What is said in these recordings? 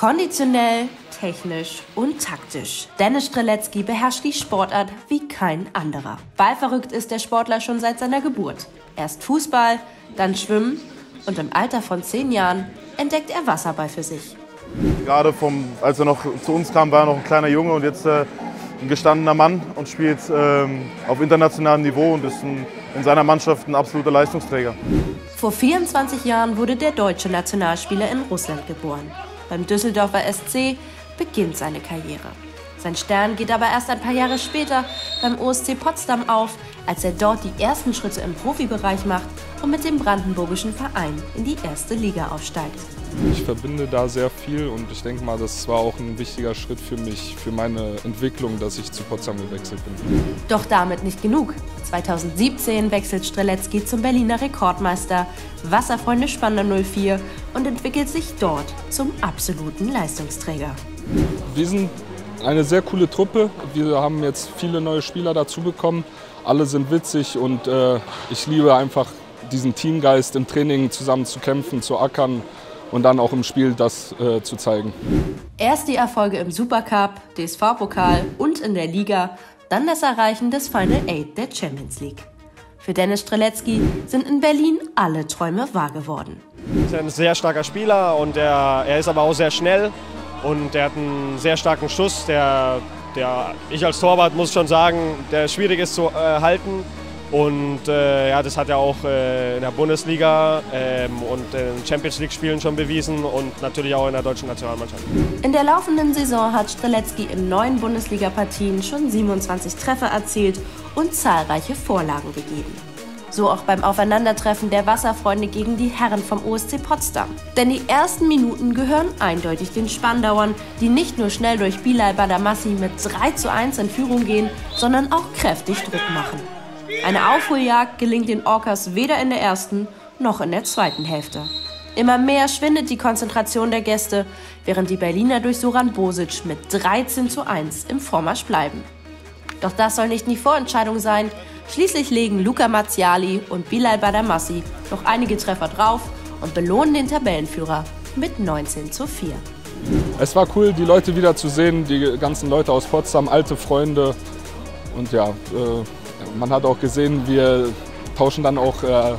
Konditionell, technisch und taktisch. Dennis Strelecki beherrscht die Sportart wie kein anderer. Ballverrückt ist der Sportler schon seit seiner Geburt. Erst Fußball, dann Schwimmen und im Alter von zehn Jahren entdeckt er Wasserball für sich. Gerade vom, als er noch zu uns kam, war er noch ein kleiner Junge und jetzt äh, ein gestandener Mann und spielt ähm, auf internationalem Niveau und ist ein, in seiner Mannschaft ein absoluter Leistungsträger. Vor 24 Jahren wurde der deutsche Nationalspieler in Russland geboren. Beim Düsseldorfer SC beginnt seine Karriere. Sein Stern geht aber erst ein paar Jahre später beim OSC Potsdam auf, als er dort die ersten Schritte im Profibereich macht und mit dem brandenburgischen Verein in die erste Liga aufsteigt. Ich verbinde da sehr viel und ich denke mal, das war auch ein wichtiger Schritt für mich, für meine Entwicklung, dass ich zu Potsdam gewechselt bin. Doch damit nicht genug. 2017 wechselt Strelecki zum Berliner Rekordmeister Wasserfreunde Spandau 04 und entwickelt sich dort zum absoluten Leistungsträger. Wir sind eine sehr coole Truppe. Wir haben jetzt viele neue Spieler dazu bekommen. Alle sind witzig und äh, ich liebe einfach diesen Teamgeist im Training zusammen zu kämpfen, zu ackern und dann auch im Spiel das äh, zu zeigen. Erst die Erfolge im Supercup, DSV-Pokal und in der Liga, dann das Erreichen des Final Eight der Champions League. Für Dennis Strelecki sind in Berlin alle Träume wahr geworden. Er ist ein sehr starker Spieler und er, er ist aber auch sehr schnell und er hat einen sehr starken Schuss, der, der ich als Torwart muss schon sagen, der schwierig ist zu äh, halten. Und äh, ja, das hat er auch äh, in der Bundesliga ähm, und in Champions League-Spielen schon bewiesen und natürlich auch in der deutschen Nationalmannschaft. In der laufenden Saison hat Strelecki in neun Bundesliga-Partien schon 27 Treffer erzielt und zahlreiche Vorlagen gegeben. So auch beim Aufeinandertreffen der Wasserfreunde gegen die Herren vom OSC Potsdam. Denn die ersten Minuten gehören eindeutig den Spandauern, die nicht nur schnell durch Bilal Badamassi mit 3 zu 1 in Führung gehen, sondern auch kräftig Druck machen. Eine Aufholjagd gelingt den Orcas weder in der ersten noch in der zweiten Hälfte. Immer mehr schwindet die Konzentration der Gäste, während die Berliner durch Soran Bosic mit 13 zu 1 im Vormarsch bleiben. Doch das soll nicht die Vorentscheidung sein. Schließlich legen Luca Mazziali und Bilal Badamassi noch einige Treffer drauf und belohnen den Tabellenführer mit 19 zu 4. Es war cool, die Leute wieder zu sehen, die ganzen Leute aus Potsdam, alte Freunde. Und ja, äh, man hat auch gesehen, wir tauschen dann auch äh,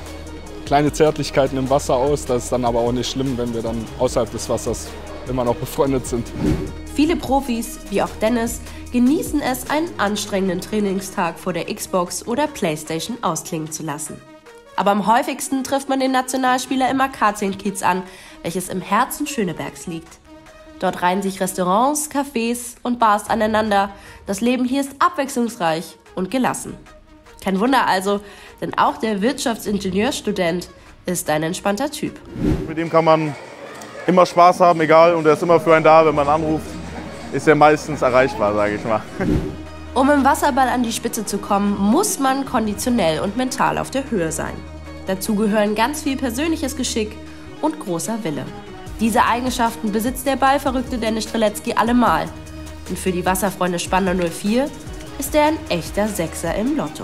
kleine Zärtlichkeiten im Wasser aus. Das ist dann aber auch nicht schlimm, wenn wir dann außerhalb des Wassers immer noch befreundet sind. Viele Profis, wie auch Dennis, genießen es, einen anstrengenden Trainingstag vor der Xbox oder Playstation ausklingen zu lassen. Aber am häufigsten trifft man den Nationalspieler im Akazienkiez an, welches im Herzen Schönebergs liegt. Dort reihen sich Restaurants, Cafés und Bars aneinander. Das Leben hier ist abwechslungsreich und gelassen. Kein Wunder also, denn auch der Wirtschaftsingenieurstudent ist ein entspannter Typ. Mit ihm kann man immer Spaß haben, egal, und er ist immer für einen da, wenn man anruft, ist er meistens erreichbar, sage ich mal. Um im Wasserball an die Spitze zu kommen, muss man konditionell und mental auf der Höhe sein. Dazu gehören ganz viel persönliches Geschick und großer Wille. Diese Eigenschaften besitzt der ballverrückte Dennis Strelecki allemal. Und für die Wasserfreunde Spandau 04 ist er ein echter Sechser im Lotto.